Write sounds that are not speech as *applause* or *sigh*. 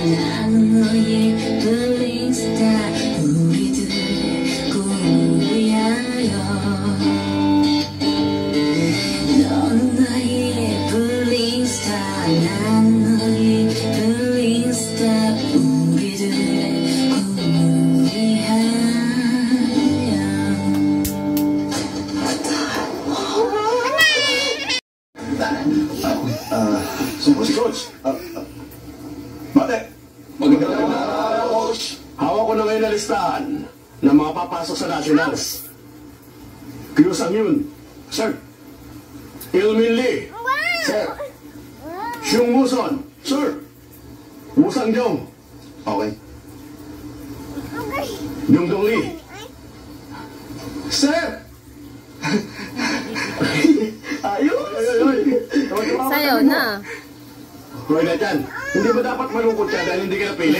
스타 나는 너의 블링 스타 우리들의 꿈을 위하여 넌 나의 블링 스타 나는 너의 블링 스타 우리들의 꿈을 위하여 Ah, sumpo si Coach. Ah, ah. Bate! Magandang araw, Coach. Hawak ko na ngayon na listahan ng mga papasok sa Nationals. Kyo Sang-yun, Sir. Ilmin Lee, Sir. Xiong Muson, Sir. Wu Sang-jong, okay. Dongdong Lee, Sir. *laughs* Ayun! Sa'yo na. Kuya Nathan, hindi mo dapat malungkot siya dahil hindi ka napili?